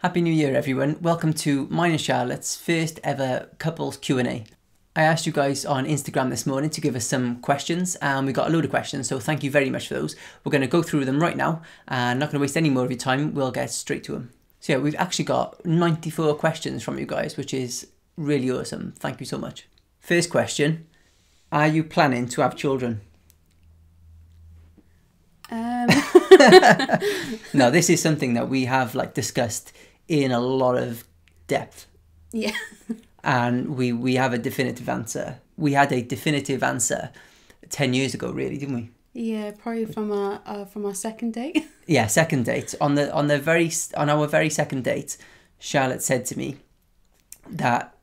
Happy New Year, everyone. Welcome to mine and Charlotte's first ever couples Q&A. I asked you guys on Instagram this morning to give us some questions and we got a load of questions, so thank you very much for those. We're going to go through them right now and not going to waste any more of your time. We'll get straight to them. So yeah, we've actually got 94 questions from you guys, which is really awesome. Thank you so much. First question, are you planning to have children? Um, No, this is something that we have like discussed in a lot of depth yeah. and we we have a definitive answer. We had a definitive answer 10 years ago really, didn't we? Yeah, probably from our uh, from our second date. Yeah, second date. On the on the very on our very second date, Charlotte said to me that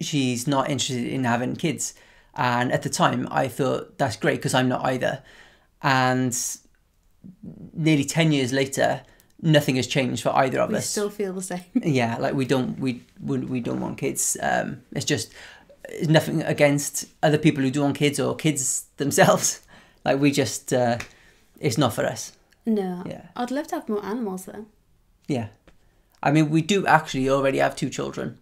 she's not interested in having kids. And at the time, I thought that's great because I'm not either. And nearly 10 years later, nothing has changed for either of we us. We still feel the same. yeah like we don't we we, we don't want kids um it's just it's nothing against other people who do want kids or kids themselves like we just uh it's not for us No. Yeah. I'd love to have more animals though. yeah i mean we do actually already have two children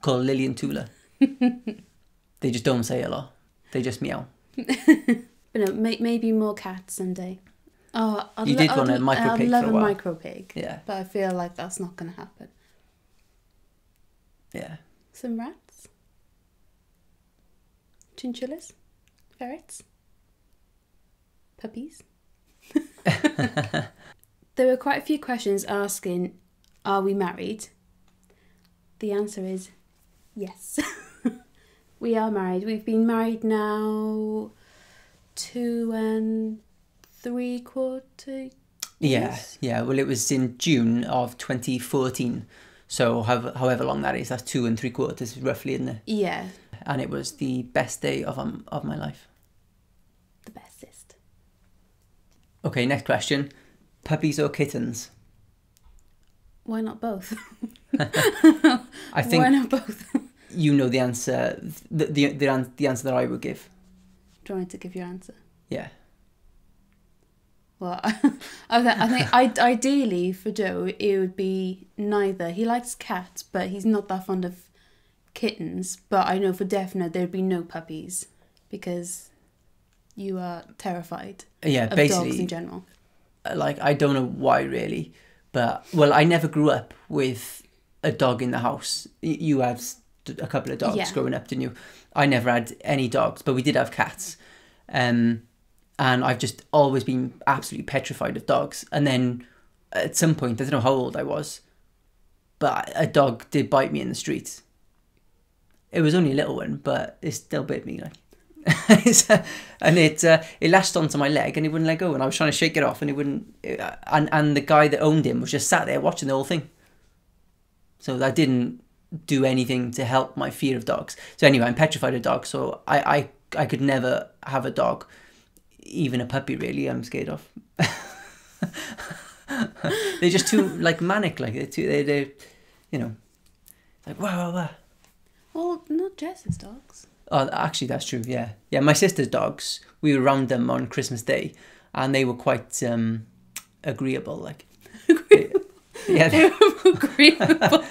called lily and tula they just don't say a lot they just meow But no, may- maybe more cats someday. Oh, I'd You lo- did I'd want a micro I'd pig love for a a while. micro pig, yeah but I feel like that's not going to happen. yeah Some rats, chinchillas, ferrets, puppies. there were quite a few questions asking, "Are we married?" The answer is yes. we are married. We've been married now two and three quarter. yeah Yes. yeah well it was in june of 2014 so however, however long that is that's two and three quarters roughly in there Yeah, and it was the best day of um, of my life. the bestest. Okay, next question: puppies or kittens? Why not both? I think Why not both? you know the answer. The the the, the answer that I would give. Do you want to give your answer? Yeah, Well, I, th- I think I, ideally for Joe, it would be neither. He likes cats, but he's not that fond of kittens. But I know for definite there'd be no puppies because you are terrified yeah. of dogs basically, in general. like I don't know why really, but well, I never grew up with a dog in the house. You had a couple of dogs Yeah. growing up, didn't you? I never had any dogs, but we did have cats. Um, and I've just always been absolutely petrified of dogs. And then at some point, I don't know how old I was, but a dog did bite me in the street. It was only a little one, but it still bit me like. Uh, and it uh, it lashed onto my leg and it wouldn't let go and I was trying to shake it off and it wouldn't uh, and and the guy that owned him was just sat there watching the whole thing so that didn't do anything to help my fear of dogs so anyway I'm petrified of dogs so I I, I could never have a dog even a puppy really I'm scared of they're just too like manic like they're too they they you know like wow wow wow Well, not Jess's dogs. Oh, actually, that's true. Yeah, yeah. My sister's dogs. We were around them on Christmas Day, and they were quite um, agreeable. Like, yeah, they, were agreeable.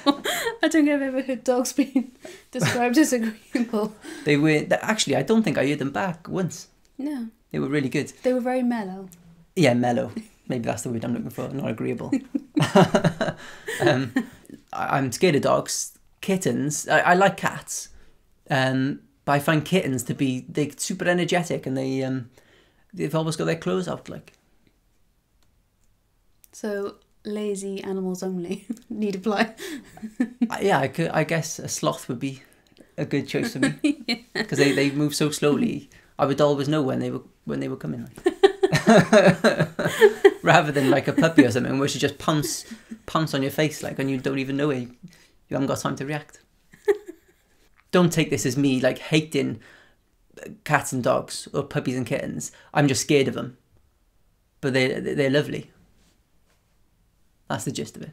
I don't think I've ever heard dogs being described as agreeable. they were. Actually, I don't think I heard them back once. No, They were really good. they were very mellow. Yeah, mellow. Maybe that's the word I'm looking for. Not agreeable. um, I- I'm scared of dogs. Kittens. I, I like cats. Um, but I find kittens to be they super energetic and they um, they've always got their clothes out like. So lazy animals only need apply. Yeah, I, could, I guess a sloth would be a good choice for me because they, they move so slowly. I would always know when they were when they were coming, like. rather than like a puppy or something, where she just pounce pounce on your face like, and you don't even know it. You haven't got time to react. don't take this as me like hating cats and dogs or puppies and kittens. I'm just scared of them, but they they're lovely. That's the gist of it.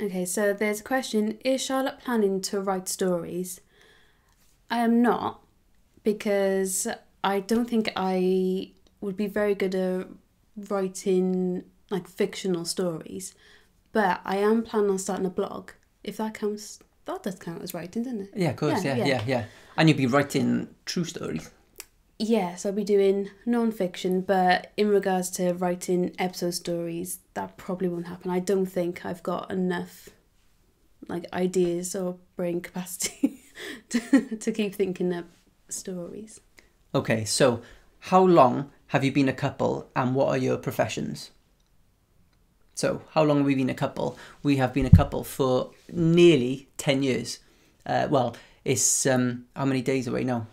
Okay, so there's a question Is Charlotte planning to write stories? I am not, because I don't think I would be very good at writing like fictional stories. but I am planning on starting a blog. If that counts, that does count as writing, doesn't it? Yeah, of course. Yeah, Yeah, yeah. yeah, yeah. And you'd be writing true stories. Yes, I'll be doing non-fiction, but in regards to writing episode stories, that probably won't happen. I don't think I've got enough like ideas or brain capacity to, to keep thinking up stories. Okay, so how long have you been a couple and what are your professions? So, how long have we been a couple? We have been a couple for nearly 10 years. Uh, well, it's um, how many days away now?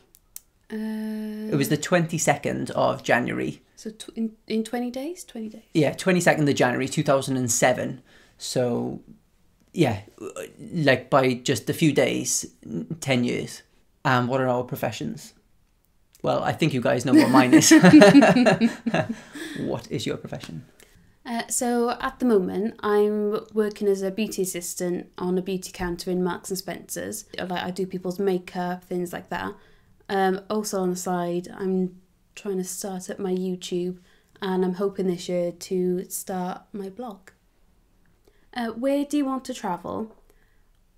Uh, It was the 22nd of January. so tw- in in twenty days. Twenty days. Yeah, 22nd of January 2007. So, yeah, like by just a few days, 10 years. And what are our professions? Well, I think you guys know what mine is. what is your profession? Uh, so at the moment, I'm working as a beauty assistant on a beauty counter in Marks and Spencers. Like I do people's makeup, things like that. Um, also on the side, I'm trying to start up my YouTube, and I'm hoping this year to start my blog. Uh, where do you want to travel?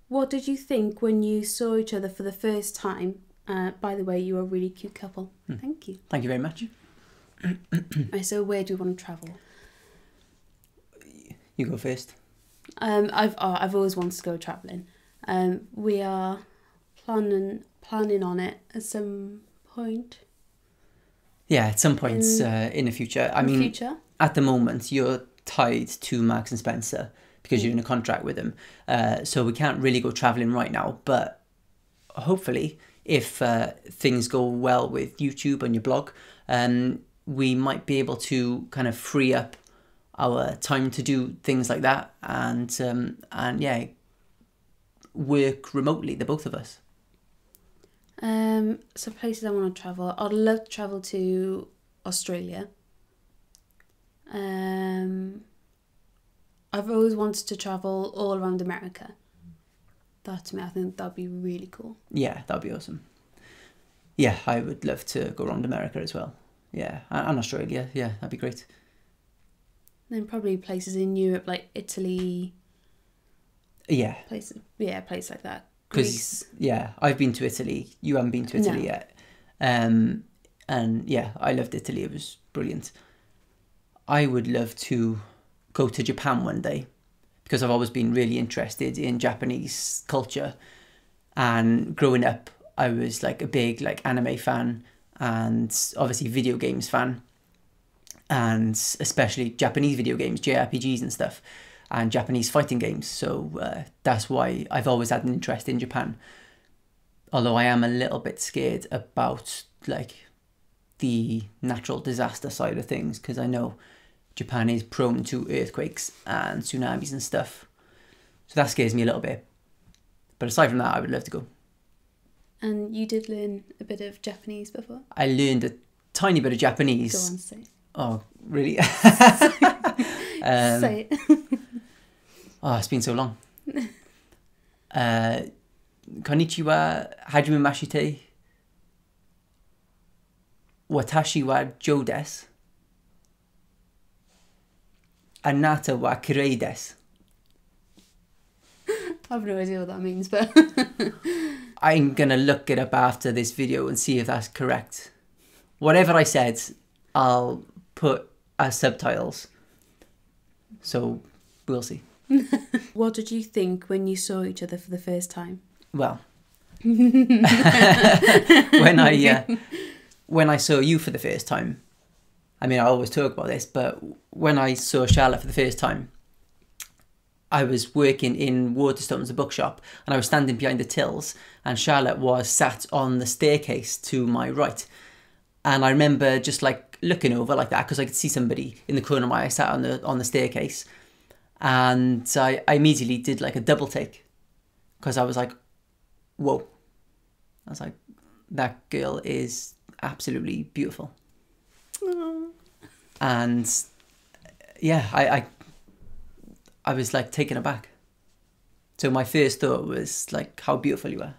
What did you think when you saw each other for the first time? Uh, by the way, you're a really cute couple. Thank you. Thank you very much. Right, so where do you want to travel? You go first. Um, I've uh, I've always wanted to go travelling. Um, we are planning planning on it at some point Yeah, at some point In- uh, in the future. I in mean, future. at the moment, you're tied to Marks and Spencer because you're in a contract with them. Uh, so we can't really go traveling right now. But hopefully, if uh, things go well with YouTube and your blog, um, we might be able to kind of free up our time to do things like that and um, and yeah, work remotely. The both of us. Um, so places I want to travel. I'd love to travel to Australia. Um, I've always wanted to travel all around America. That to me, I think that'd be really cool. Yeah, that'd be awesome. Yeah, I would love to go around America as well. Yeah, and and Australia. Yeah, that'd be great. Then probably places in Europe like Italy, Yeah, places yeah, places like that. because yeah, I've been to Italy. You haven't been to Italy No. yet, um, and yeah, I loved Italy. It was brilliant. I would love to go to Japan one day because I've always been really interested in Japanese culture, and growing up, I was like a big like anime fan and obviously video games fan, and especially Japanese video games, JRPGs and stuff and Japanese fighting games. So uh, that's why I've always had an interest in Japan. Although I am a little bit scared about like the natural disaster side of things because I know Japan is prone to earthquakes and tsunamis and stuff. So that scares me a little bit. But aside from that, I would love to go. And you did learn a bit of Japanese before. I learned a tiny bit of Japanese. Go on, say. it. Oh, really? um, say it. Oh, it's been so long. uh, konnichiwa, hajime mashite. Watashi wa Joe desu. Anata wa kirei. I've no idea what that means, but I'm gonna look it up after this video and see if that's correct. Whatever I said, I'll put as subtitles. So we'll see. what did you think when you saw each other for the first time? Well, when I uh, when I saw you for the first time, I mean I always talk about this, but when I saw Charlotte for the first time, I was working in Waterstones, a bookshop, and I was standing behind the tills, and Charlotte was sat on the staircase to my right, and I remember just like looking over like that because I could see somebody in the corner of my eye sat on the on the staircase, and I, I immediately did like a double take because I was like, whoa. I was like, that girl is absolutely beautiful. And yeah, I, I I was like taken aback. So my first thought was like how beautiful you are.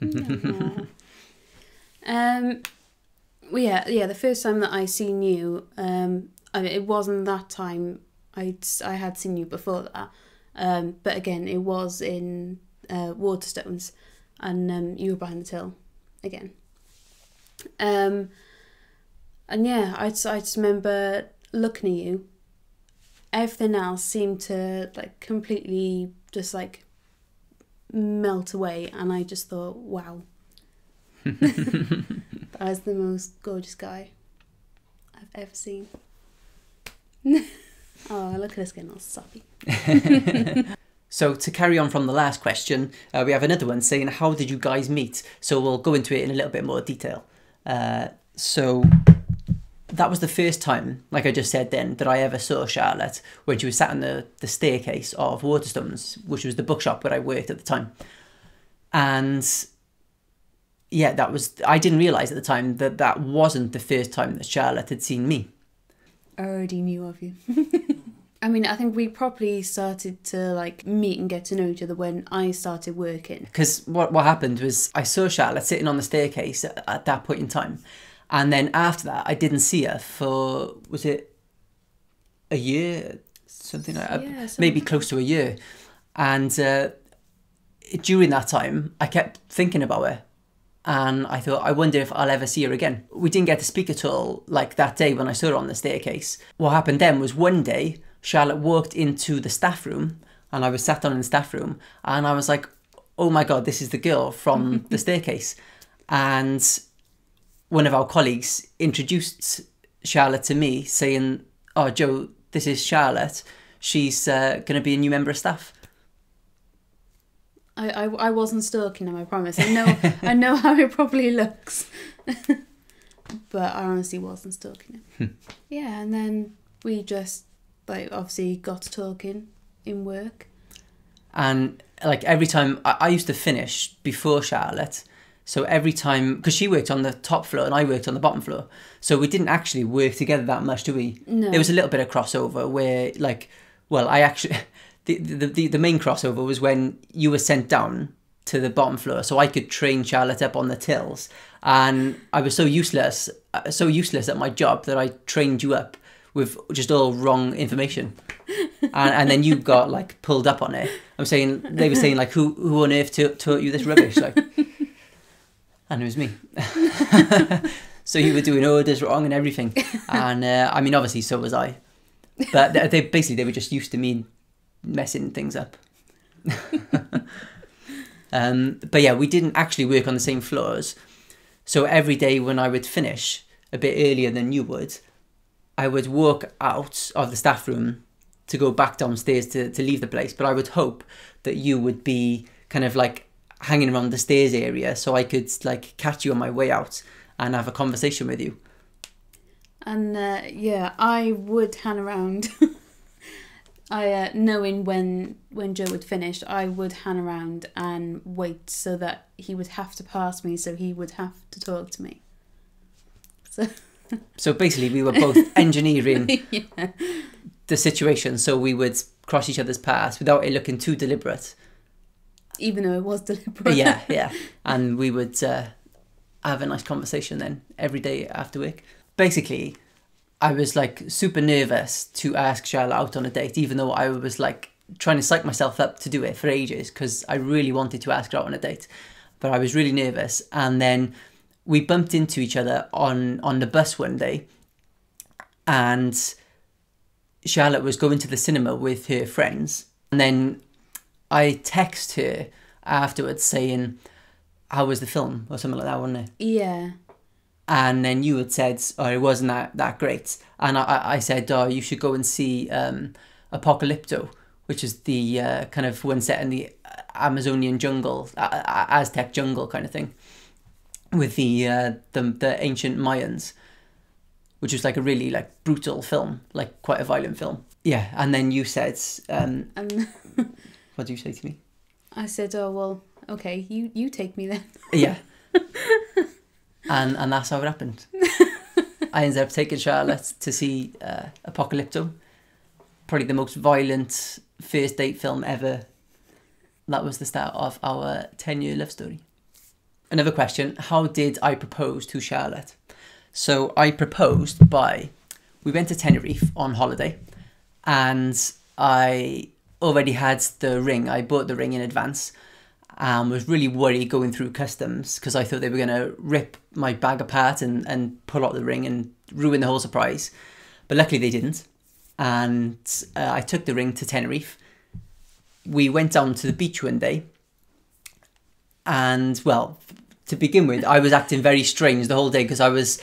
um, well, yeah, yeah. The first time that I seen you, um, I mean, it wasn't that time I'd I had seen you before that, um, but again, it was in uh, Waterstones, and um, you were behind the till again. Um, and yeah, I just, I just remember looking at you. Everything else seemed to like completely just like melt away, and I just thought, wow, that was the most gorgeous guy I've ever seen. oh, look at us getting all soppy. So to carry on from the last question, uh, we have another one saying, "How did you guys meet?" So we'll go into it in a little bit more detail. Uh, so that was the first time, like I just said then, that I ever saw Charlotte when she was sat on the, the staircase of Waterstones, which was the bookshop where I worked at the time. And yeah, that was I didn't realize at the time that that wasn't the first time that Charlotte had seen me. I already knew of you. I mean, I think we properly started to like meet and get to know each other when I started working. Because what, what happened was I saw Charlotte sitting on the staircase at, at that point in time. And then after that, I didn't see her for, was it a year? Something like that. Yeah, Maybe close to a year. And uh, during that time, I kept thinking about her. And I thought, I wonder if I'll ever see her again. We didn't get to speak at all, like that day when I saw her on the staircase. What happened then was one day, Charlotte walked into the staff room, and I was sat down in the staff room, and I was like, oh my God, this is the girl from the staircase. And one of our colleagues introduced Charlotte to me, saying, oh, Joe, this is Charlotte. She's uh, going to be a new member of staff. I, I, I wasn't stalking him, I promise. I know I know how it probably looks. but I honestly wasn't stalking him. yeah, and then we just like obviously got to talking in work. and like every time I, I used to finish before Charlotte. So every time, because she worked on the top floor and I worked on the bottom floor, so we didn't actually work together that much, do we? No. There was a little bit of crossover where, like, well, I actually, the the the, the main crossover was when you were sent down to the bottom floor, so I could train Charlotte up on the tills, and I was so useless, uh, so useless at my job that I trained you up with just all wrong information and, and then you got like pulled up on it. I'm saying they were saying like who who on earth ta- taught you this rubbish like, and it was me. so you were doing orders wrong and everything, and uh, I mean obviously so was I, but they, they basically they were just used to me messing things up. um, but yeah, we didn't actually work on the same floors, so every day when I would finish a bit earlier than you would, I would walk out of the staff room to go back downstairs to, to leave the place. But I would hope that you would be kind of like hanging around the stairs area so I could like catch you on my way out and have a conversation with you. And uh, yeah, I would hang around. I uh, knowing when when Joe would finish, I would hang around and wait so that he would have to pass me, so he would have to talk to me. So So basically, we were both engineering yeah, the situation so we would cross each other's paths without it looking too deliberate. Even though it was deliberate. yeah, yeah. And we would uh, have a nice conversation then every day after work. Basically, I was like super nervous to ask Charlotte out on a date, even though I was like trying to psych myself up to do it for ages because I really wanted to ask her out on a date. But I was really nervous. And then we bumped into each other on, on the bus one day. And Charlotte was going to the cinema with her friends. And then I text her afterwards saying, How was the film? or something like that, wasn't it? Yeah. And then you had said, Oh, it wasn't that, that great. And I- I, said, Oh, you should go and see um, Apocalypto, which is the uh, kind of one set in the Amazonian jungle, uh, uh, Aztec jungle kind of thing, with the, uh, the, the ancient Mayans, which was like a really like brutal film, like quite a violent film. Yeah, and then you said, um, And what do you say to me? I said, "Oh well, okay, you you take me then." Yeah. and and that's how it happened. I ended up taking Charlotte to see uh, Apocalypto, probably the most violent first date film ever. That was the start of our 10 year love story. Another question How did I propose to Charlotte? So I proposed by, we went to Tenerife on holiday and I already had the ring. I bought the ring in advance and was really worried going through customs because I thought they were going to rip my bag apart and, and pull out the ring and ruin the whole surprise. But luckily they didn't. And uh, I took the ring to Tenerife. We went down to the beach one day. And well, to begin with, I was acting very strange the whole day because I was,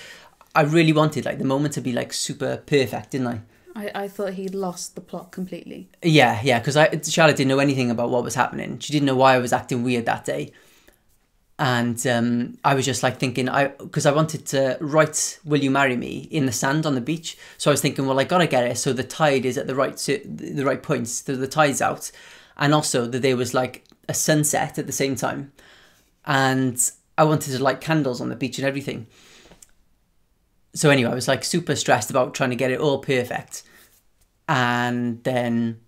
I really wanted like the moment to be like super perfect, didn't I? I, I thought he'd lost the plot completely. Yeah, yeah, because I Charlotte didn't know anything about what was happening. She didn't know why I was acting weird that day, and um, I was just like thinking, I because I wanted to write "Will you marry me" in the sand on the beach. So I was thinking, well, I gotta get it so the tide is at the right the right points, so the tide's out, and also that there was like a sunset at the same time, and I wanted to light candles on the beach and everything so anyway, I was like super stressed about trying to get it all perfect. And then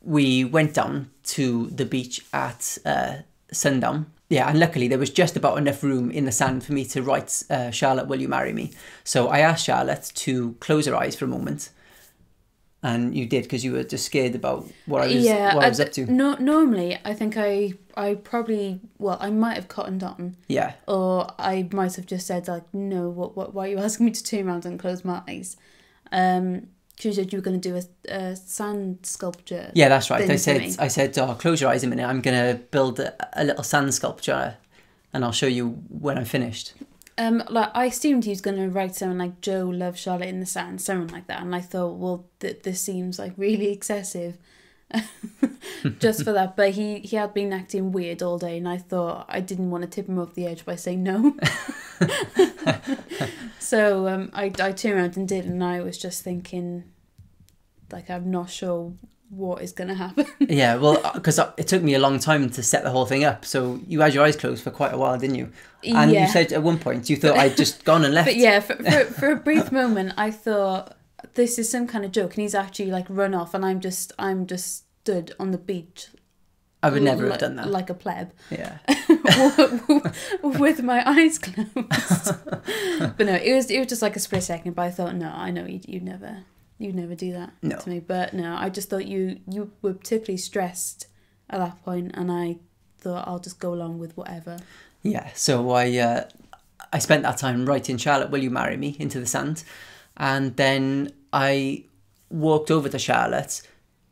we went down to the beach at uh, sundown. Yeah, and luckily there was just about enough room in the sand for me to write, uh, Charlotte, will you marry me? So I asked Charlotte to close her eyes for a moment. And you did because you were just scared about what I was, yeah, what I was up to. No, normally I think I I probably well I might have cottoned on Yeah, or I might have just said like no what what why are you asking me to turn around and close my eyes. Um, she said you were going to do a, a sand sculpture. yeah, that's right. I said. I said, oh, close your eyes a minute. I'm gonna build a, a little sand sculpture, and I'll show you when I'm finished. Um, like I assumed he was going to write something like Joe loves Charlotte in the sand, something like that, and I thought, well, th- this seems like really excessive, just for that. But he he had been acting weird all day, and I thought I didn't want to tip him off the edge by saying no. so um, I I turned around and did, and I was just thinking, like I'm not sure what is going to happen. Yeah, well, uh, because uh, it took me a long time to set the whole thing up. So you had your eyes closed for quite a while, didn't you? And yeah. you said at one point you thought I'd just gone and left. But yeah, for, for, for a brief moment, I thought this is some kind of joke, and he's actually like run off, and I'm just I'm just stood on the beach. I would never li- have done that. Like a pleb, yeah, with my eyes closed. but no, it was it was just like a split second. But I thought, no, I know you'd, you'd never you'd never do that No. to me. But no, I just thought you you were particularly stressed at that point, and I thought I'll just go along with whatever. yeah. So I uh, I spent that time writing Charlotte, will you marry me into the sand, and then I walked over to Charlotte,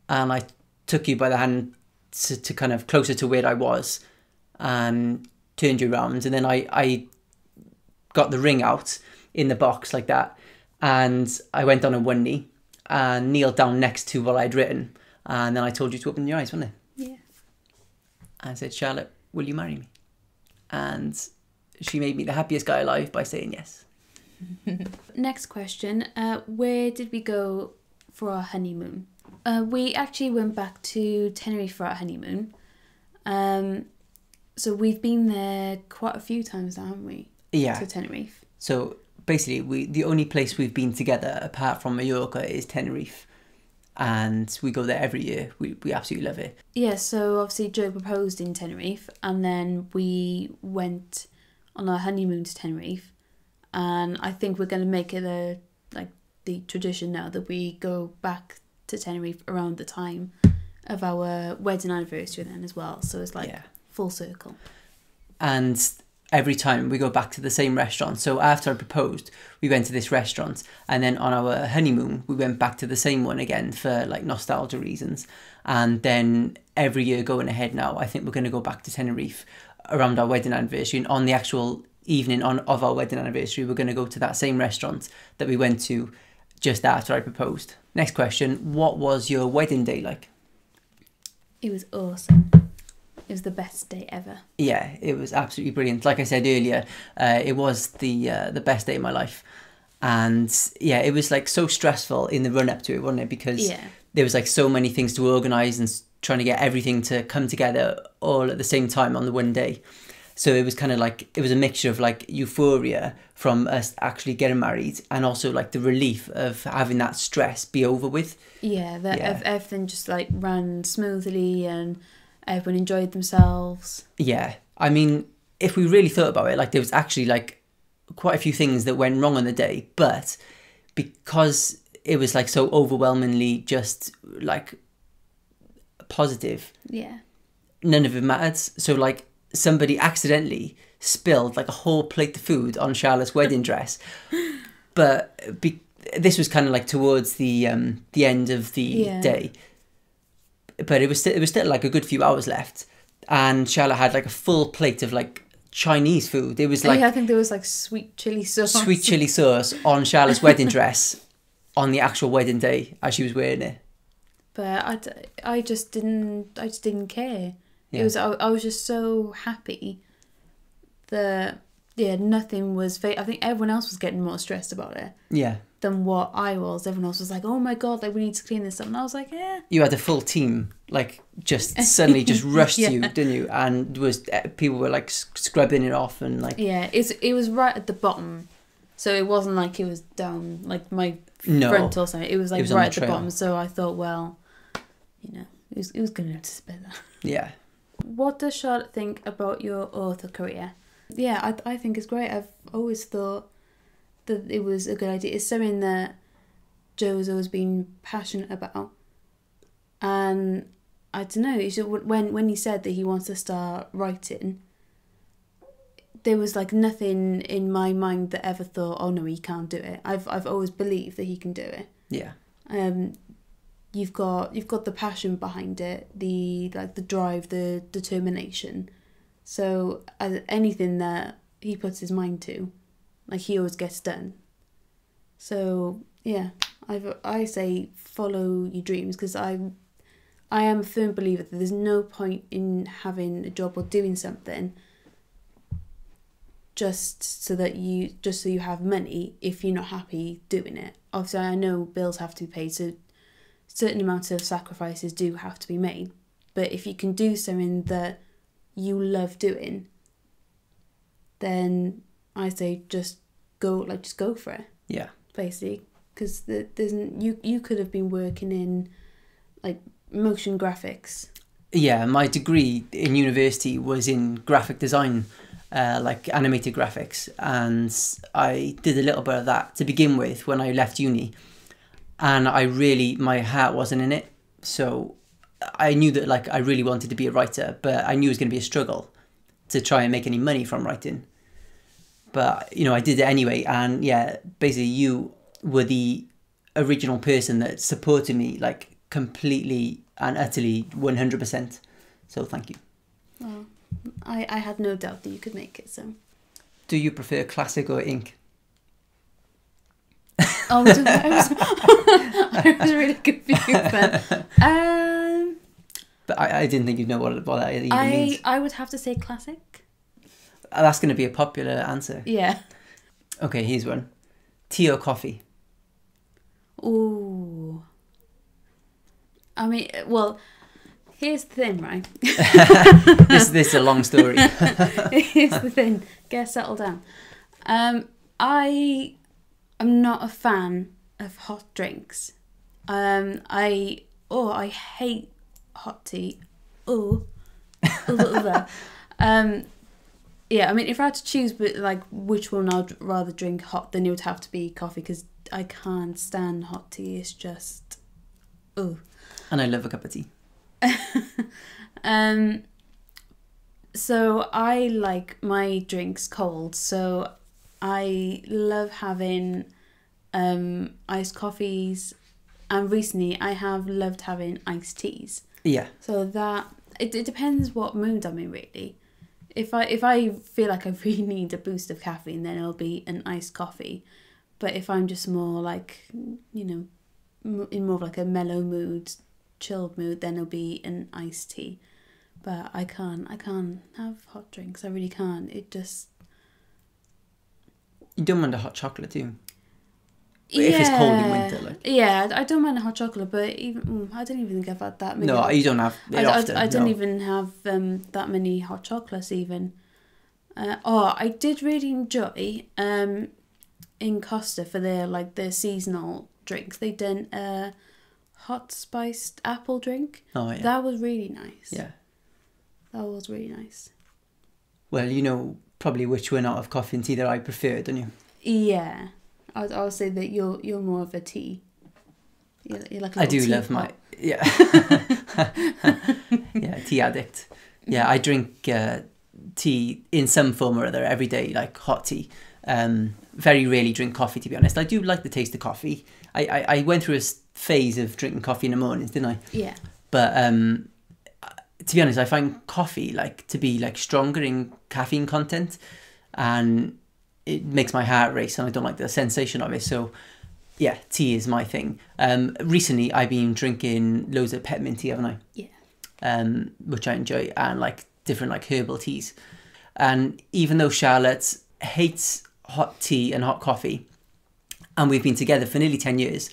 and I took you by the hand to, to kind of closer to where I was, and turned you around, and then I I got the ring out in the box like that, and I went on a one knee and kneeled down next to what I'd written, and then I told you to open your eyes, wasn't it? Yeah. I said, Charlotte, will you marry me? And she made me the happiest guy alive by saying yes. Next question. Uh, where did we go for our honeymoon? Uh, we actually went back to Tenerife for our honeymoon. Um, so we've been there quite a few times now, haven't we? Yeah. To Tenerife. So basically, we the only place we've been together apart from Mallorca is Tenerife, and we go there every year. We we absolutely love it. Yeah, so obviously Joe proposed in Tenerife, and then we went on our honeymoon to Tenerife, and I think we're going to make it a like the tradition now that we go back to Tenerife around the time of our wedding anniversary then as well. So it's like yeah. full circle. and every time we go back to the same restaurant. So after I proposed, we went to this restaurant, and then on our honeymoon, we went back to the same one again for like nostalgia reasons. And then every year going ahead now, I think we're going to go back to Tenerife around our wedding anniversary, and on the actual evening on of our wedding anniversary, we're going to go to that same restaurant that we went to just after I proposed. Next question: What was your wedding day like? It was awesome. It was the best day ever. yeah, it was absolutely brilliant. Like I said earlier, uh, it was the uh, the best day of my life, and yeah, it was like so stressful in the run up to it, wasn't it? Because Yeah. there was like so many things to organize and trying to get everything to come together all at the same time on the one day. So it was kind of like it was a mixture of like euphoria from us actually getting married, and also like the relief of having that stress be over with. Yeah, that Yeah. everything just like ran smoothly and everyone enjoyed themselves. Yeah, I mean, if we really thought about it, like there was actually like quite a few things that went wrong on the day, but because it was like so overwhelmingly just like positive. Yeah. None of it mattered. So like somebody accidentally spilled like a whole plate of food on Charlotte's wedding dress, but be- this was kind of like towards the um the end of the Yeah. day. But it was still, it was still like a good few hours left, and Charlotte had like a full plate of like Chinese food. It was oh, like yeah, I think there was like sweet chili sauce. sweet chili sauce on Charlotte's wedding dress on the actual wedding day as she was wearing it. But I, d- I just didn't I just didn't care. Yeah. It was I, I was just so happy that yeah nothing was fa- I think everyone else was getting more stressed about it Yeah. Than what I was. Everyone else was like, "Oh my god, like we need to clean this up," and I was like, "Yeah." You had a full team, like just suddenly just rushed to you, didn't you? And was uh, people were like scrubbing it off and like Yeah, it's it was right at the bottom, so it wasn't like it was down like my no, front or something. It was like was right at the bottom. So I thought, well, you know, it was it was enough to spit that. yeah, What does Charlotte think about your author career? Yeah, I I think it's great. I've always thought that it was a good idea. It's something that Joe has always been passionate about, and I don't know. It's just when when he said that he wants to start writing, there was like nothing in my mind that ever thought, oh no, he can't do it. I've I've always believed that he can do it yeah, um you've got you've got the passion behind it the like the drive the determination so uh, anything that he puts his mind to like he always gets done. So yeah i i say follow your dreams because i i am a firm believer that there's no point in having a job or doing something just so that you just so you have money if you're not happy doing it. Obviously i know bills have to be paid so certain amounts of sacrifices do have to be made. But if you can do something that you love doing then i say just go like just go for it yeah, basically because the, there's you you could have been working in like motion graphics yeah. My degree in university was in graphic design, uh, like animated graphics, and I did a little bit of that to begin with when I left uni, and I really my heart wasn't in it, so I knew that like I really wanted to be a writer, but I knew it was going to be a struggle to try and make any money from writing. But you know, I did it anyway, and yeah, basically, you were the original person that supported me like completely and utterly one hundred percent. So thank you. well i i had no doubt that you could make it so Do you prefer classic or ink? oh I was, I was really confused then um But I, I didn't think you'd know what, what that even I means. I would have to say classic. That's going to be a popular answer. Yeah. Okay, here's one. Tea or coffee? Ooh. I mean, well, here's the thing, right? this, this is a long story. here's the thing. Get settled down. Um, I am not a fan of hot drinks. Um, I oh I hate hot tea. Oh, um, yeah. I mean, if I had to choose, but like which one I'd rather drink hot, then it would have to be coffee because I can't stand hot tea. It's just oh. and I love a cup of tea. Um, so I like my drinks cold. So I love having um, iced coffees, and recently I have loved having iced teas. Yeah, So that it, it depends what mood I'm in really. If I if I feel like I really need a boost of caffeine, then it'll be an iced coffee. But if I'm just more like you know, in more of like a mellow mood, chilled mood, then it'll be an iced tea. But I can't I can't have hot drinks. I really can't. It just you don't mind a hot chocolate too. If it's cold in winter, like. yeah, I I don't mind a hot chocolate, but even mm, I don't even think I've had that. Maybe no, I- you don't have it I, I, often. I don't no. even have um, that many hot chocolates even. Uh, oh, I did really enjoy um, in Costa for their like their seasonal drinks. They done a hot spiced apple drink. Oh yeah. That was really nice. yeah. that was really nice. Well, you know probably which one out of coffee and tea that I prefer, don't you? Yeah, I would, I would say that you're you're more of a tea. You're, you're like a I do love my yeah yeah tea addict. Yeah, I drink uh, tea in some form or other every day, like hot tea. Um, very rarely drink coffee, to be honest. I do like the taste of coffee. I, I, I went through a phase of drinking coffee in the mornings, didn't I? Yeah. But um, to be honest, I find coffee like to be like stronger in caffeine content, and it makes my heart race, and I don't like the sensation of it. So, yeah, tea is my thing. Um, recently, I've been drinking loads of peppermint tea, haven't I? Yeah. Um, which I enjoy, and like different like herbal teas. And even though Charlotte hates hot tea and hot coffee, and we've been together for nearly ten years,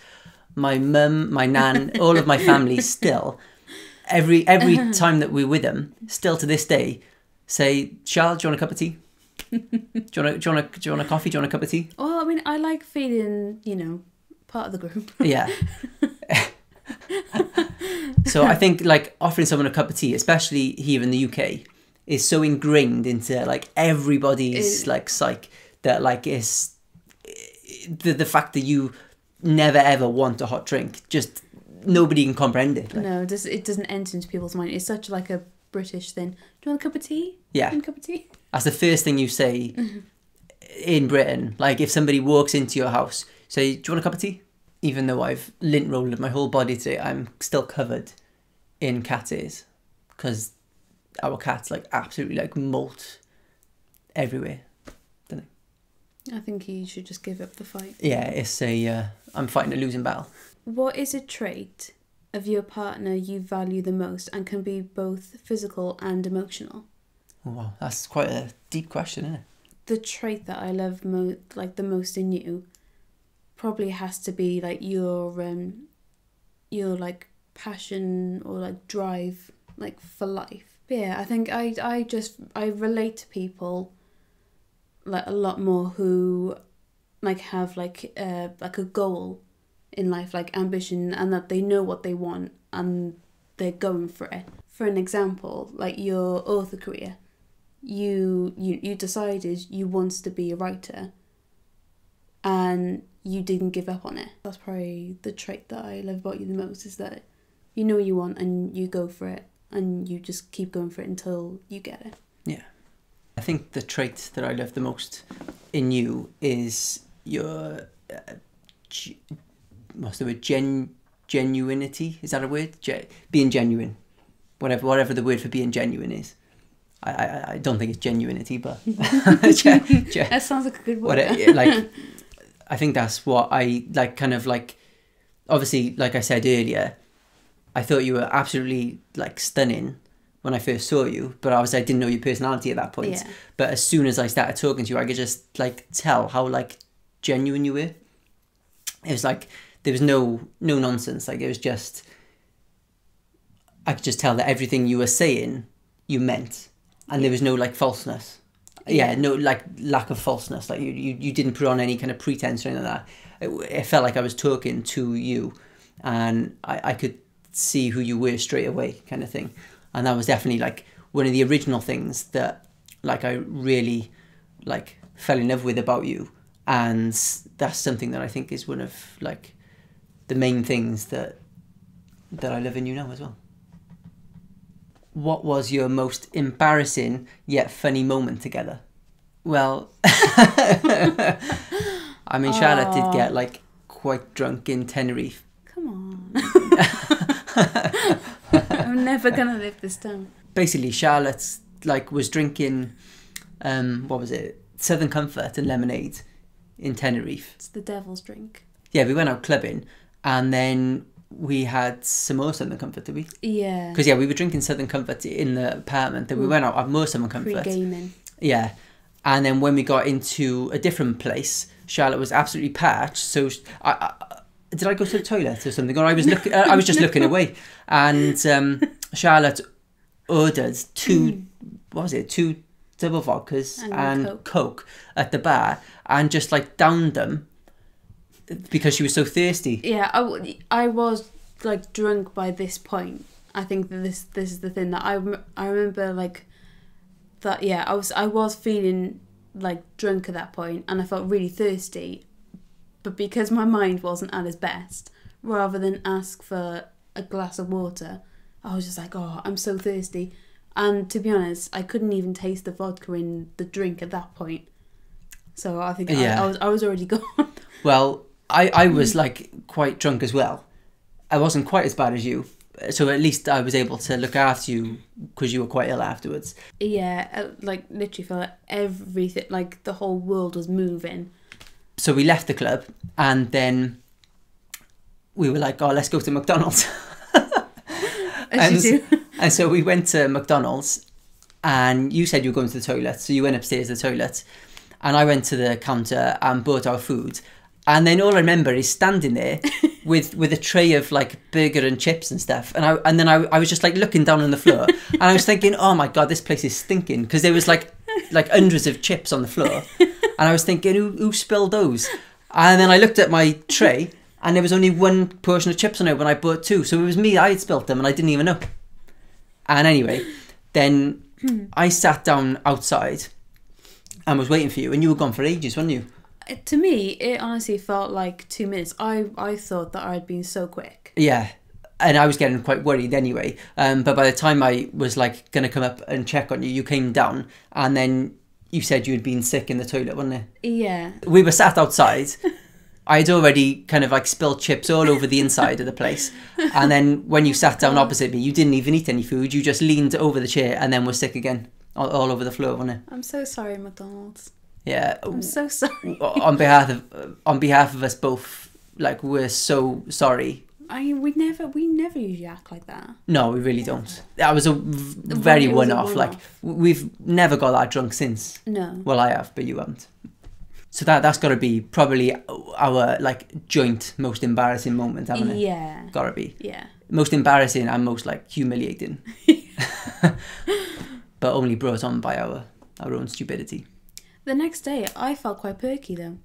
my mum, my nan, all of my family still, every every time that we're with them, still to this day, say, "Charlotte, do you want a cup of tea? do you want a, do you want a, do you want a coffee? Do you want a cup of tea? Well, I mean, I like feeling, you know, part of the group. Yeah. so I think like offering someone a cup of tea, especially here in the UK, is so ingrained into like everybody's It- like psyche that like it's the the fact that you never ever want a hot drink just nobody can comprehend it. Like, No, it, does, it doesn't enter into people's mind. It's such like a British thing. Do you want a cup of tea? Yeah. A cup of tea? That's the first thing you say in Britain. Like if somebody walks into your house, say, "Do you want a cup of tea?" Even though I've lint rolled my whole body today, I'm still covered in cat ears because our cats like absolutely like molt everywhere. Don't they? I think you should just give up the fight. Yeah, it's a uh, I'm fighting a losing battle. What is a trait of your partner you value the most and can be both physical and emotional? Wow, that's quite a deep question, isn't it? The trait that I love most, like the most in you probably has to be like your um your like passion or like drive like for life. But yeah, I think I I just I relate to people like a lot more who like have like uh like a goal in life like ambition and that they know what they want and they're going for it. For an example, like your author career, you you you decided you wanted to be a writer and you didn't give up on it. That's probably the trait that I love about you the most is that you know what you want and you go for it and you just keep going for it until you get it. Yeah. I think the trait that I love the most in you is your uh, g- what's the word gen genuinity is that a word Ge- being genuine whatever whatever the word for being genuine is I I, I don't think it's genuinity but That sounds like a good what word. it, like I think that's what I like kind of like obviously like I said earlier I thought you were absolutely like stunning when I first saw you but obviously I didn't know your personality at that point. Yeah. but as soon as I started talking to you I could just like tell how like genuine you were. It was like there was no no nonsense. Like it was just I could just tell that everything you were saying you meant and there was no like falseness. Yeah, Yeah. no like lack of falseness. Like you, you you didn't put on any kind of pretense or anything like that. It, it felt like I was talking to you and I, I could see who you were straight away kind of thing. And that was definitely like one of the original things that like I really like fell in love with about you. And that's something that I think is one of like the main things that that I love in you now as well what was your most embarrassing yet funny moment together well I mean Charlotte did get like quite drunk in Tenerife Come on. I'm never gonna live this down. basically Charlotte like was drinking um what was it Southern Comfort and lemonade in Tenerife It's the devil's drink. yeah we went out clubbing and then we had some more Southern Comfort did we Yeah. because yeah we were drinking Southern Comfort in the apartment then we Mm. went out at more Southern Comfort Pre-gaming. yeah and then when we got into a different place Charlotte was absolutely parched so I, I did I go to the toilet or something or I was looking I was just looking away and um, Charlotte ordered two what was it two double vodkas And and, Coke. coke. at the bar and just like downed them because she was so thirsty Yeah, I, I was like drunk by this point. I think that this this is the thing that I I remember like that. Yeah, I was I was feeling like drunk at that point, and I felt really thirsty. But because my mind wasn't at its best, rather than ask for a glass of water. I was just like, oh, I'm so thirsty. And to be honest, I couldn't even taste the vodka in the drink at that point. So I think Yeah. I, I was I was already gone. Well, I, I was like quite drunk as well. I wasn't quite as bad as you. So at least I was able to look after you because you were quite ill afterwards. yeah, uh, like literally felt like everything, like the whole world was moving. So we left the club and then we were like, oh, let's go to McDonald's. Do. And so we went to McDonald's and you said you were going to the toilet. So you went upstairs to the toilet and I went to the counter and bought our food. And then all I remember is standing there with, with a tray of like burger and chips and stuff. And I and then I, I was just like looking down on the floor and I was thinking, oh my God, this place is stinking. Because there was like like hundreds of chips on the floor. And I was thinking, who, who spilled those? And then I looked at my tray and there was only one portion of chips on it when I bought two. So it was me, I had spilt them and I didn't even know. And anyway, then I sat down outside and was waiting for you, and you were gone for ages, weren't you? To me, it honestly felt like two minutes. I I thought that I'd been so quick. Yeah. And I was getting quite worried anyway. Um, but by the time I was like going to come up and check on you, you came down, and then you said you had been sick in the toilet, wasn't it? Yeah, We were sat outside. I had already kind of like spilled chips all over the inside of the place. And then when you sat down opposite me, you didn't even eat any food. You just leaned over the chair and then were sick again, all, all over the floor, wasn't it? I'm so sorry, McDonald's. Yeah. I'm so sorry. on behalf of on behalf of us both, like we're so sorry. I mean, we never we never usually act like that. No, we really don't. That was a v- very a one-off. Like we've never got that drunk since. No. Well, I have, but you haven't. So that that's got to be probably our like joint most embarrassing moment, haven't it? Yeah. Got to be Yeah. most embarrassing and most like humiliating, but only brought on by our our own stupidity. The next day, I felt quite perky though.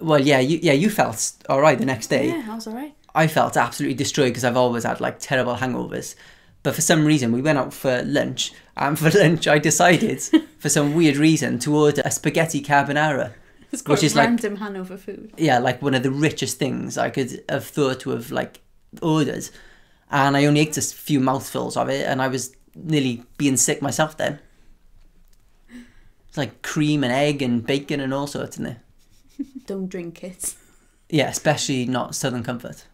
Well, yeah, you yeah you felt all right the next day. Yeah, I was alright. I felt absolutely destroyed because I've always had like terrible hangovers. But for some reason, we went out for lunch, and for lunch, I decided, for some weird reason, to order a spaghetti carbonara. It's quite Which is like- random hangover food. Yeah, like one of the richest things I could have thought to have like ordered. And I only ate a few mouthfuls of it, and I was nearly being sick myself then. It's like cream and egg and bacon and all sorts in there. Don't drink it. Yeah, especially not Southern Comfort.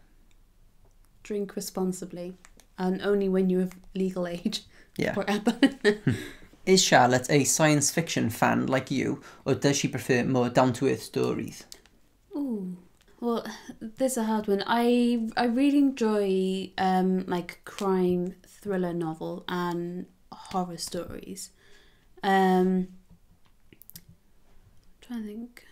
Drink responsibly, and only when you're of legal age. Yeah. Or add that in there. Is Charlotte a science fiction fan like you, or does she prefer more down to earth stories? Ooh. Well, this is a hard one. I I really enjoy um like crime thriller novel and horror stories. Um trying to think.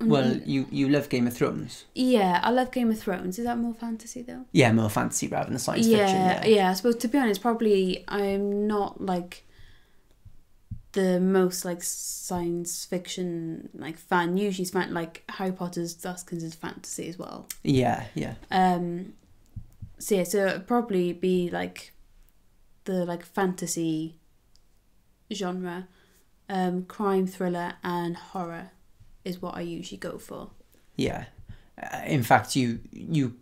Well, you, you love Game of Thrones. yeah, I love Game of Thrones. Is that more fantasy though? Yeah, more fantasy rather than science yeah, fiction. yeah, Yeah. I suppose to be honest, probably I'm not like the most like science fiction like fan. Usually, fan like Harry Potter's that's considered fantasy as well. Yeah, yeah. Um, so yeah, so it'd probably be like the like fantasy genre, um, crime thriller and horror is what I usually go for. Yeah. Uh, in fact, you you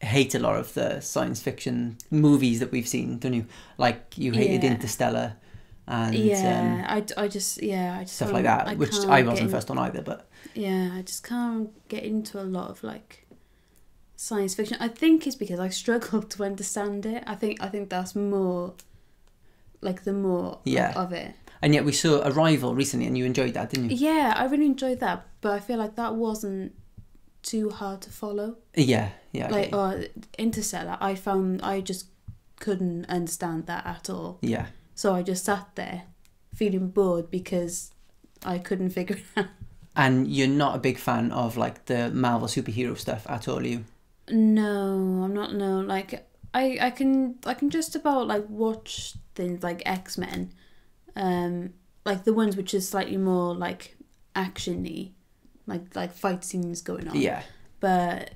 hate a lot of the science fiction movies that we've seen, don't you? Like you hated Yeah. Interstellar and um, yeah, I, I just yeah I just stuff like that, which I wasn't in- first on either. But Yeah, I just can't get into a lot of like science fiction. I think it's because I struggle to understand it. I think I think that's more like the more Yeah. of it. And yet we saw Arrival recently, and you enjoyed that, didn't you? Yeah, I really enjoyed that, but I feel like that wasn't too hard to follow. Yeah, yeah. Like uh, Interstellar, I found I just couldn't understand that at all. yeah. So I just sat there feeling bored because I couldn't figure it out. And you're not a big fan of like the Marvel superhero stuff at all, are you? No, I'm not. No, like I, I can, I can just about like watch things like X Men, um, like the ones which is slightly more like actiony, like like fight scenes going on. Yeah. But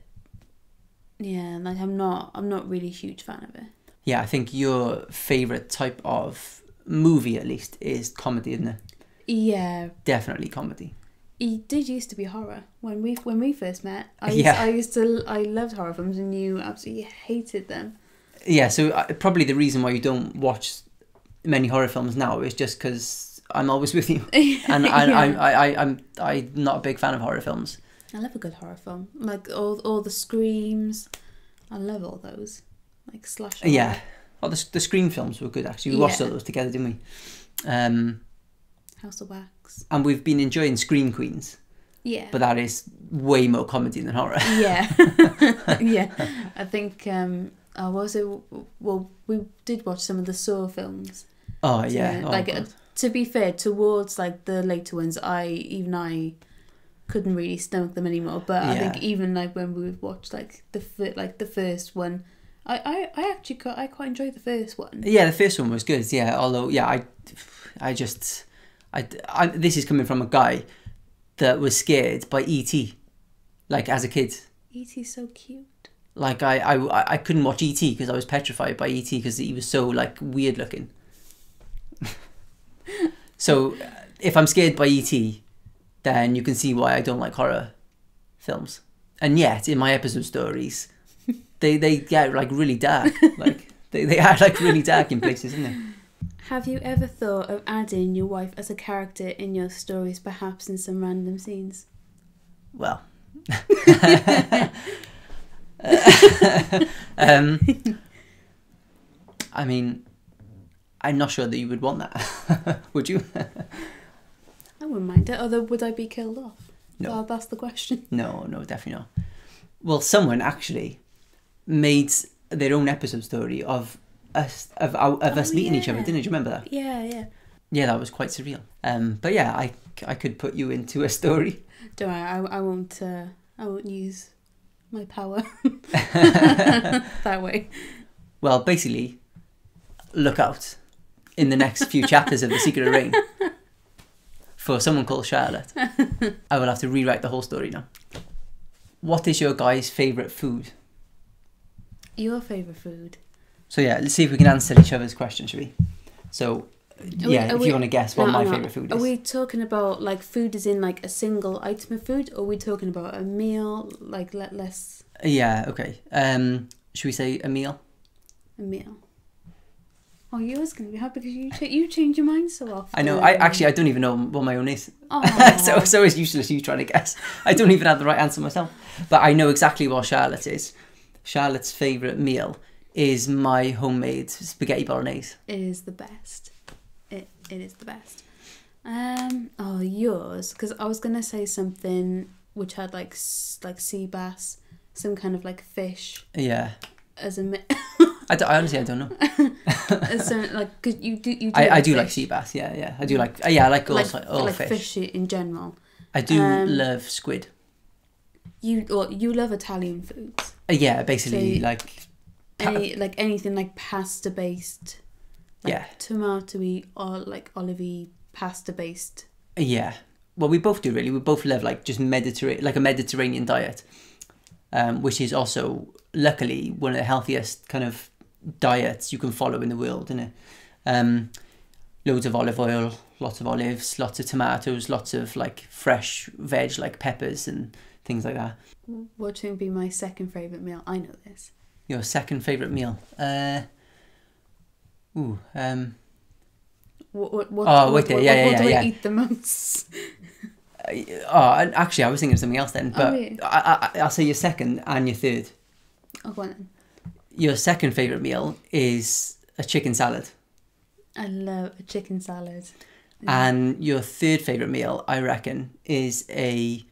yeah, like I'm not, I'm not really a huge fan of it. Yeah, I think your favourite type of movie, at least, is comedy, isn't it? Yeah, Definitely comedy. It did used to be horror when we when we first met. I used, Yeah. I used to I loved horror films and you absolutely hated them. Yeah, so uh, probably the reason why you don't watch many horror films now is just because I'm always with you, and Yeah. I, I, I, I'm I'm not a big fan of horror films. I love a good horror film, like all all the screams. I love all those, like slash. Yeah, well, the the Scream films were good actually. We watched Yeah. all those together, didn't we? Um, House of Wax. and we've been enjoying Scream Queens, Yeah. but that is way more comedy than horror. yeah, yeah. I think. um Oh, what was it? Well, we did watch some of the Saw films. Oh yeah, oh, like God. uh, to be fair, towards like the later ones, I even I couldn't really stomach them anymore. But I think even like when we would watch like the like the first one, I I, I actually quite, I quite enjoyed the first one. Yeah, the first one was good. Yeah, although yeah, I, I just, I, I this is coming from a guy that was scared by ET, like as a kid. E.T. so cute. Like I, I, I couldn't watch ET because I was petrified by ET because he was so like weird looking. So, if I'm scared by ET, then you can see why I don't like horror films. And yet, in my episode stories, they they get like really dark. like they they are like really dark in places, isn't they? Have you ever thought of adding your wife as a character in your stories, perhaps in some random scenes? Well. um, I mean, I'm not sure that you would want that. would you? I wouldn't mind it. Although, would I be killed off? No. Well, that's the question. No, no, definitely not. Well, someone actually made their own episode story of us of, of us Oh, meeting each other. Didn't you remember that? Yeah, yeah. Yeah, that was quite surreal. Um, but yeah, I, I could put you into a story. Don't worry, I, I won't. Uh, I won't use my power that way. Well, basically, look out in the next few chapters of The Secret of Rain for someone called Charlotte. I will have to rewrite the whole story now. What is your guy's favourite food? Your favorite food? So yeah, let's see if we can answer each other's questions, shall we? So we- yeah, are if we- you want to guess what No, my no. favourite food is. Are we talking about like food is in like a single item of food, or are we talking about a meal, like let less Yeah, okay. Um, should we say a meal? a meal? Oh, yours gonna be hard because you you change your mind so often. I know. I actually I don't even know what my own is. So so it's useless you trying to guess. I don't even have the right answer myself. But I know exactly what Charlotte is. Charlotte's favourite meal is my homemade spaghetti bolognese. It is the best. It it is the best. Um. Oh, yours. Because I was gonna say something which had like like sea bass, some kind of like fish Yeah. As a mi- I, don't- I honestly I don't know. some, like because you do you do I, I do like sea bass. Yeah, yeah. I do like uh, yeah I like all like, all like fish. fish in general. I do Um, love squid. You or you love Italian foods. Uh, yeah, basically so- like Any like anything like pasta based. Like Yeah. Tomatoey or like olivey pasta based. Yeah. Well, we both do really. We both live like just Mediterranean, like a Mediterranean diet, um, which is also luckily one of the healthiest kind of diets you can follow in the world, isn't it? Um, loads of olive oil, lots of olives, lots of tomatoes, lots of like fresh veg like peppers and things like that. What would be my second favorite meal? I know this. Your second favorite meal? Uh, ooh, um, What what what? Oh, what, wait there, what, yeah, what, yeah, do yeah, I yeah. eat the most? oh, actually, I was thinking of something else then, Oh, but really? I, I, I'll say your second and your third. Oh, go on then. Your second favorite meal is a chicken salad, I love a chicken salad. and your third favorite meal, I reckon, is a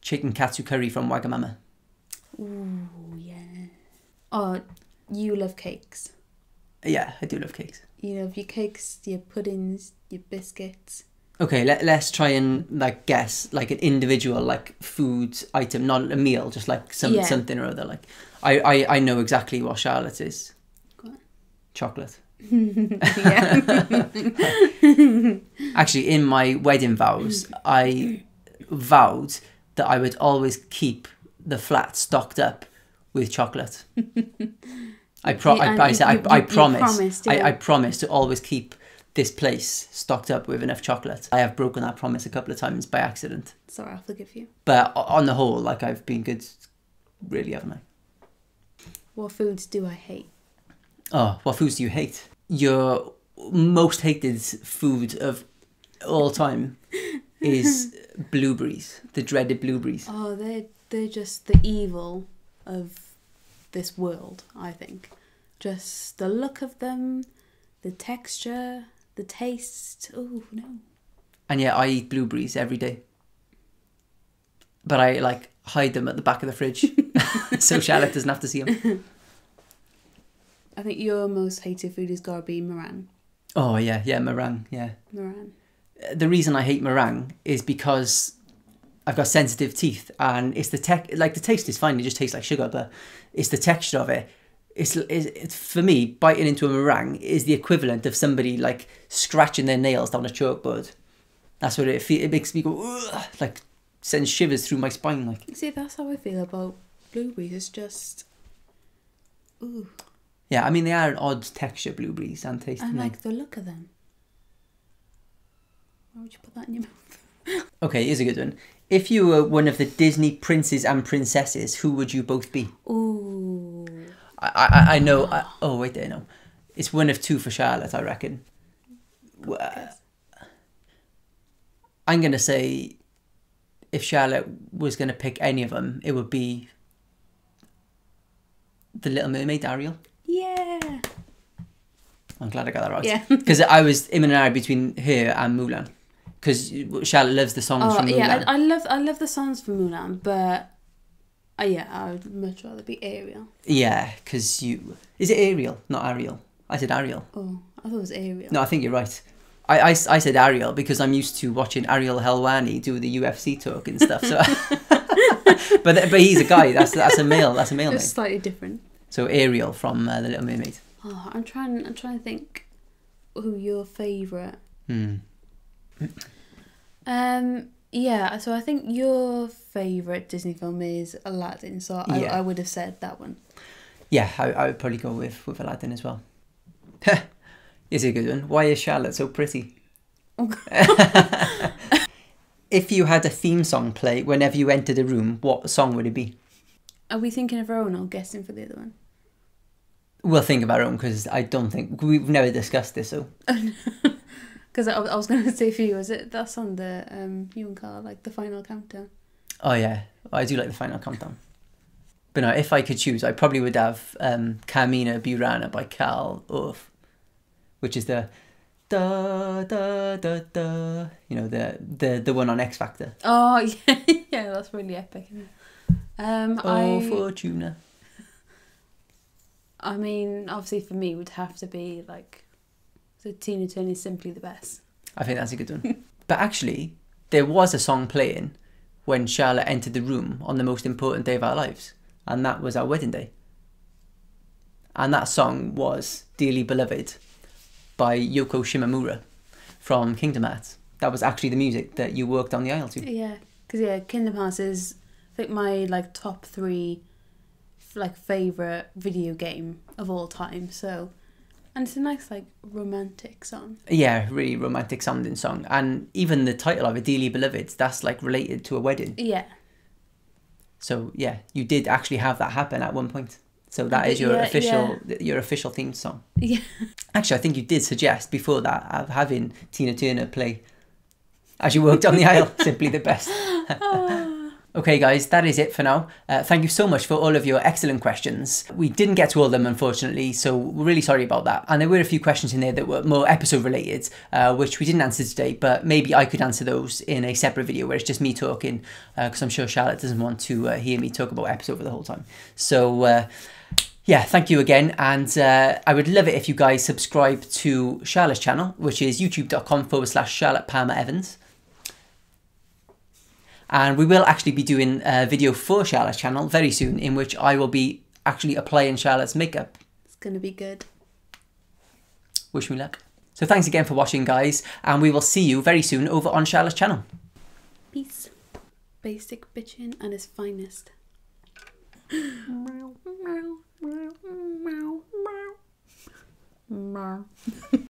chicken katsu curry from Wagamama. Ooh, yeah. Oh, you love cakes. Yeah, I do love cakes. You love your cakes, your puddings, your biscuits. Okay, let, let's try and like guess like an individual like food item, not a meal, just like some Yeah. something or other. Like I, I, I know exactly what Charlotte is. Go on. Chocolate. yeah. Actually, in my wedding vows, I vowed that I would always keep the flat stocked up with chocolate. I pro- and I, I, said, you- I, I you- you promise. promised, I, yeah. I promise to always keep this place stocked up with enough chocolate. I have broken that promise a couple of times by accident. Sorry, I'll forgive you. But on the whole, like I've been good, really, haven't I? What foods do I hate? Oh, what foods do you hate? Your most hated food of all time is blueberries, the dreaded blueberries. Oh, they're they're just the evil of this world. I think, just the look of them, the texture, the taste. Oh no. And yet I eat blueberries every day. But I like hide them at the back of the fridge so Charlotte doesn't have to see them. I think your most hated food has got to be meringue. Oh yeah, yeah, meringue, yeah. Meringue. Uh, the reason I hate meringue is because I've got sensitive teeth, and it's the tech. Like the taste is fine; it just tastes like sugar, but it's the texture of it. It's, it's, it's for me biting into a meringue is the equivalent of somebody like scratching their nails down a chalkboard. That's what it fe- it makes me go Ugh, like sends shivers through my spine. Like See, that's how I feel about blueberries. It's just, ooh, yeah, I mean they are an odd texture blueberries and taste. I like the look of them. Why would you put that in your mouth? Okay, here's a good one. If you were one of the Disney princes and princesses, who would you both be? Ooh, I, I, I know. I, oh wait, there no. It's one of two for Charlotte, I reckon. Uh, I'm gonna say, if Charlotte was gonna pick any of them, it would be the Little Mermaid, Ariel. yeah, I'm glad I got that right. Yeah. Because I was in and out between her and Mulan. Because Charlotte loves the songs oh from Mulan. yeah. I, I love I love the songs from Mulan, but uh, yeah, I would much rather be Ariel. Yeah, because you is it Ariel, not Ariel? I said Ariel. Oh, I thought it was Ariel. No, I think you're right. I, I, I said Ariel because I'm used to watching Ariel Helwani do the UFC talk and stuff. So, but but he's a guy. That's that's a male. That's a male name. It's slightly different. So Ariel from uh, the Little Mermaid. Oh, I'm trying. I'm trying to think who your favorite. Hmm. Um. Yeah. So I think your favorite Disney film is Aladdin. So I, Yeah. I would have said that one. Yeah, I, I would probably go with with Aladdin as well. is a good one. Why is Charlotte so pretty? if you had a theme song play whenever you entered a room, what song would it be? Are we thinking of our own or guessing for the other one? We'll think of our own because I don't think we've never discussed this. So Because I, I was going to say for you, is it that's on the um you and Carl like the final countdown? Oh yeah, I do like the final countdown. But no, if I could choose, I probably would have um, Carmina Burana by Carl Orff, which is the da da da da. You know the the the one on X Factor. Oh yeah, yeah, that's really epic. Isn't it? Um, Oh, I Fortuna. I mean, obviously for me, it would have to be like the Tina Turner is simply the best. I think that's a good one. but actually, there was a song playing when Charlotte entered the room on the most important day of our lives, and that was our wedding day. And that song was "Dearly Beloved" by Yoko Shimomura from Kingdom Hearts. That was actually the music that you walked down the aisle to. Yeah, because yeah, Kingdom Hearts is I think my like top three like favorite video game of all time. So, and it's a nice like romantic song. Yeah, really romantic sounding song, and even the title of it, "Dearly Beloved," that's like related to a wedding. Yeah, So yeah, you did actually have that happen at one point. So that is your yeah, official your official theme song. yeah. Actually, I think you did suggest before that of having Tina Turner play as you walked down the aisle. Simply the best. Oh. Okay, guys, that is it for now. Uh, thank you so much for all of your excellent questions. We didn't get to all of them, unfortunately, so we're really sorry about that. And there were a few questions in there that were more episode related, uh, which we didn't answer today, but maybe I could answer those in a separate video where it's just me talking, because I'm sure Charlotte doesn't want to uh, hear me talk about episode for the whole time. So, uh, yeah, thank you again. And uh, I would love it if you guys subscribe to Charlotte's channel, which is youtube.com forward slash Charlotte Palmer Evans. And we will actually be doing a video for Charlotte's channel very soon, in which I will be actually applying Charlotte's makeup. It's gonna be good. Wish me luck. So thanks again for watching, guys, and we will see you very soon over on Charlotte's channel. Peace. Basic bitchin' and its finest. meow, meow, meow, meow, meow. Meow.